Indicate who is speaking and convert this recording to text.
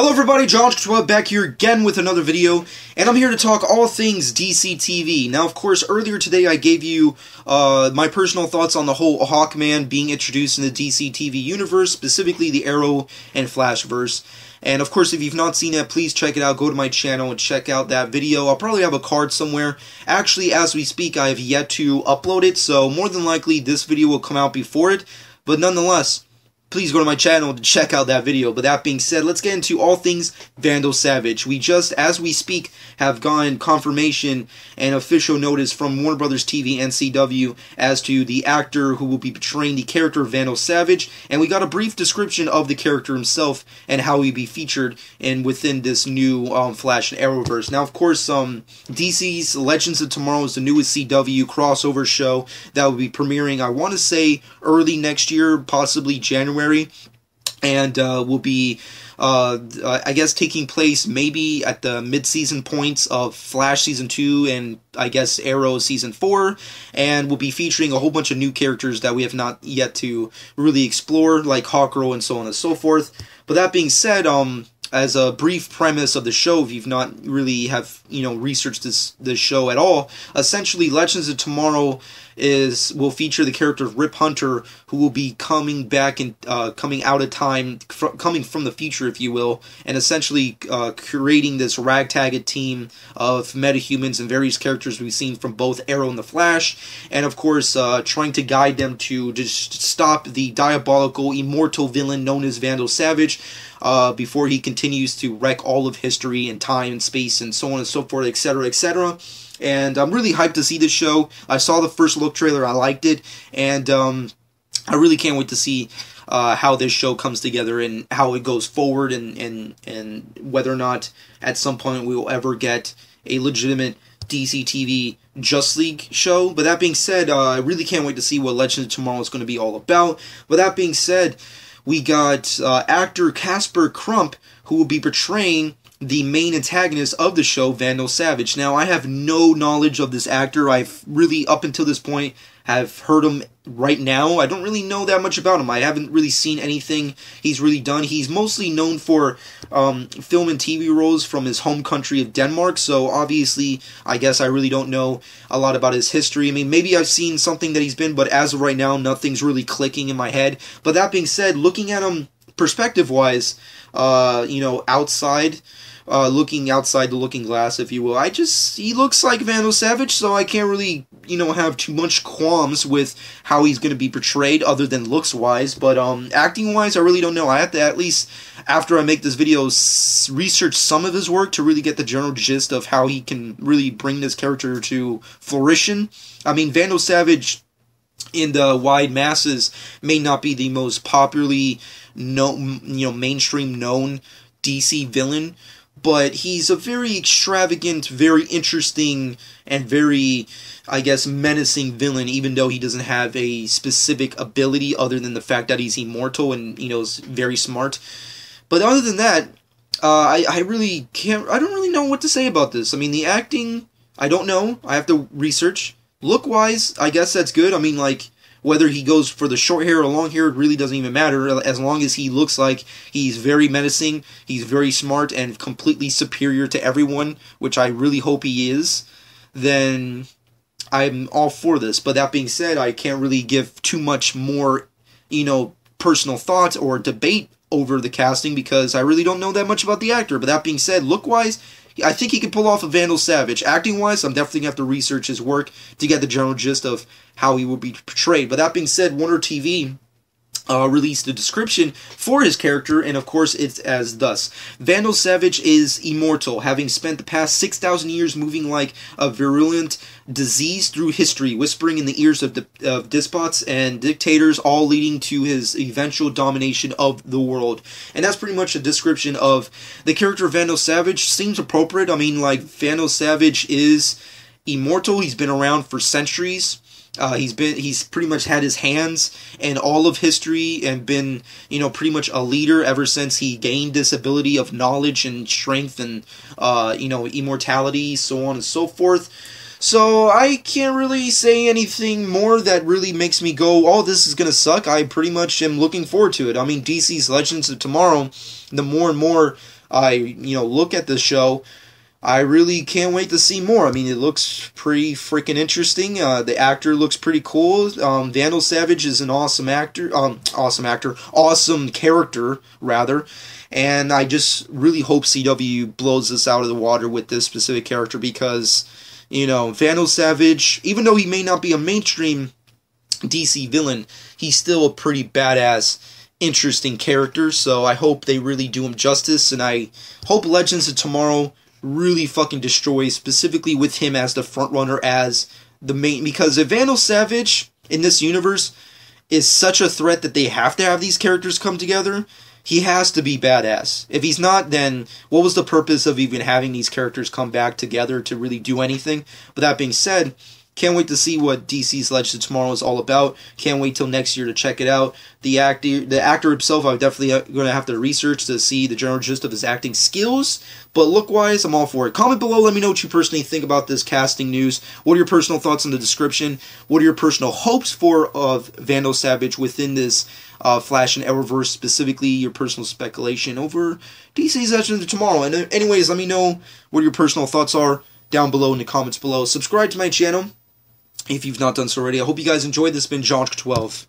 Speaker 1: Hello everybody, Jonjoker back here again with another video, and I'm here to talk all things DC TV. Now, of course, earlier today I gave you uh, my personal thoughts on the whole Hawkman being introduced in the DC TV universe, specifically the Arrow and Flashverse. And of course, if you've not seen it, please check it out. Go to my channel and check out that video. I'll probably have a card somewhere. Actually, as we speak, I have yet to upload it, so more than likely this video will come out before it. But nonetheless, please go to my channel to check out that video. But that being said, let's get into all things Vandal Savage. We just, as we speak, have gotten confirmation and official notice from Warner Brothers TV and CW as to the actor who will be portraying the character of Vandal Savage, and we got a brief description of the character himself and how he'd be featured in within this new um, Flash and Arrowverse. Now, of course, um, DC's Legends of Tomorrow is the newest CW crossover show that will be premiering, I want to say, early next year, possibly January January, and uh, will be, uh, I guess, taking place maybe at the mid-season points of Flash season two and I guess Arrow season four, and will be featuring a whole bunch of new characters that we have not yet to really explore, like Hawkgirl and so on and so forth. But that being said, um, as a brief premise of the show, if you've not really have you know researched this this show at all, essentially Legends of Tomorrow is will feature the character of Rip Hunter, who will be coming back and uh, coming out of time, fr- coming from the future, if you will, and essentially uh, creating this ragtag team of metahumans and various characters we've seen from both Arrow and the Flash, and of course uh, trying to guide them to just stop the diabolical immortal villain known as Vandal Savage uh, before he continues to wreck all of history and time and space and so on and so forth, etc., etc. And I'm really hyped to see this show. I saw the first look trailer, I liked it, and um, I really can't wait to see uh, how this show comes together and how it goes forward, and, and and whether or not at some point we will ever get a legitimate DC TV Justice League show. But that being said, uh, I really can't wait to see what Legend of Tomorrow is going to be all about. But that being said, we got uh, actor Casper Crump, who will be portraying the main antagonist of the show, Vandal Savage. Now, I have no knowledge of this actor. I've really, up until this point, have heard him right now. I don't really know that much about him. I haven't really seen anything he's really done. He's mostly known for um, film and TV roles from his home country of Denmark, so obviously, I guess I really don't know a lot about his history. I mean, maybe I've seen something that he's been, but as of right now, nothing's really clicking in my head. But that being said, looking at him perspective wise, uh, you know, outside uh, looking outside the looking glass, if you will. I just he looks like Vandal Savage, so I can't really you know have too much qualms with how he's going to be portrayed, other than looks wise. But um, acting wise, I really don't know. I have to at least after I make this video s- research some of his work to really get the general gist of how he can really bring this character to fruition. I mean, Vandal Savage in the wide masses may not be the most popularly known, you know, mainstream known DC villain, but he's a very extravagant, very interesting, and very, I guess, menacing villain, even though he doesn't have a specific ability other than the fact that he's immortal and, you know, is very smart. But other than that, uh, I, I really can't, I don't really know what to say about this. I mean, the acting, I don't know. I have to research. Look wise, I guess that's good. I mean, like, whether he goes for the short hair or long hair, it really doesn't even matter. As long as he looks like he's very menacing, he's very smart, and completely superior to everyone, which I really hope he is, then I'm all for this. But that being said, I can't really give too much more, you know, personal thoughts or debate over the casting because I really don't know that much about the actor. But that being said, look wise, I think he can pull off a Vandal Savage. Acting wise, I'm definitely gonna have to research his work to get the general gist of how he will be portrayed. But that being said, Warner TV uh, released a description for his character, and of course, it's as thus Vandal Savage is immortal, having spent the past 6,000 years moving like a virulent disease through history, whispering in the ears of, of despots and dictators, all leading to his eventual domination of the world. And that's pretty much a description of the character Vandal Savage. Seems appropriate. I mean, like, Vandal Savage is immortal, he's been around for centuries uh, he's been he's pretty much had his hands in all of history and been you know pretty much a leader ever since he gained this ability of knowledge and strength and uh, you know immortality so on and so forth. So I can't really say anything more that really makes me go, oh, this is gonna suck. I pretty much am looking forward to it. I mean, DC's Legends of Tomorrow, the more and more I you know look at the show, I really can't wait to see more. I mean, it looks pretty freaking interesting. Uh, the actor looks pretty cool. Um, Vandal Savage is an awesome actor. Um, awesome actor, awesome character rather. And I just really hope CW blows this out of the water with this specific character because, you know, Vandal Savage, even though he may not be a mainstream DC villain, he's still a pretty badass interesting character, so I hope they really do him justice, and I hope Legends of Tomorrow really fucking destroys, specifically with him as the front runner, as the main. Because if Vandal Savage in this universe is such a threat that they have to have these characters come together, he has to be badass. If he's not, then what was the purpose of even having these characters come back together to really do anything? But that being said, can't wait to see what DC's Legends Tomorrow is all about. Can't wait till next year to check it out. The actor, the actor himself, I'm definitely uh, going to have to research to see the general gist of his acting skills. But look wise, I'm all for it. Comment below. Let me know what you personally think about this casting news. What are your personal thoughts in the description? What are your personal hopes for of Vandal Savage within this uh, Flash and Arrowverse, specifically your personal speculation over DC's Legends of Tomorrow? And uh, anyways, let me know what your personal thoughts are down below in the comments below. Subscribe to my channel if you've not done so already. I hope you guys enjoyed this. It's been John 12.